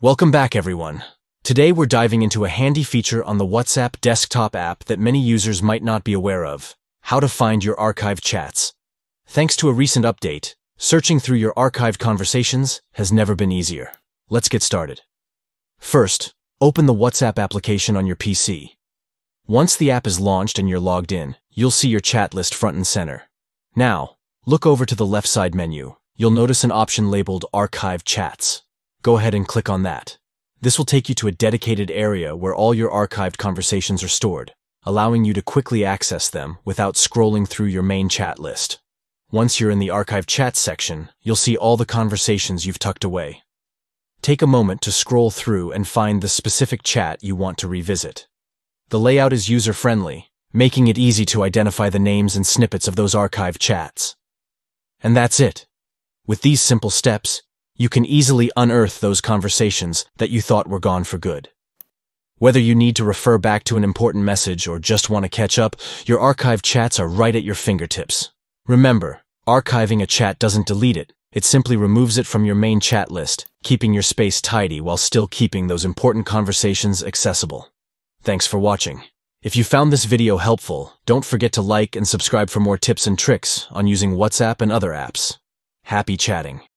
Welcome back, everyone. Today we're diving into a handy feature on the WhatsApp desktop app that many users might not be aware of how to find your archived chats. Thanks to a recent update, searching through your archived conversations has never been easier. Let's get started. First, open the WhatsApp application on your PC. Once the app is launched and you're logged in, you'll see your chat list front and center. Now, look over to the left side menu. You'll notice an option labeled Archive Chats. Go ahead and click on that. This will take you to a dedicated area where all your archived conversations are stored, allowing you to quickly access them without scrolling through your main chat list. Once you're in the Archive Chats section, you'll see all the conversations you've tucked away. Take a moment to scroll through and find the specific chat you want to revisit. The layout is user-friendly, making it easy to identify the names and snippets of those archived chats. And that's it. With these simple steps, you can easily unearth those conversations that you thought were gone for good. Whether you need to refer back to an important message or just want to catch up, your archived chats are right at your fingertips. Remember, archiving a chat doesn't delete it, it simply removes it from your main chat list, keeping your space tidy while still keeping those important conversations accessible. Thanks for watching. If you found this video helpful, don't forget to like and subscribe for more tips and tricks on using WhatsApp and other apps. Happy chatting.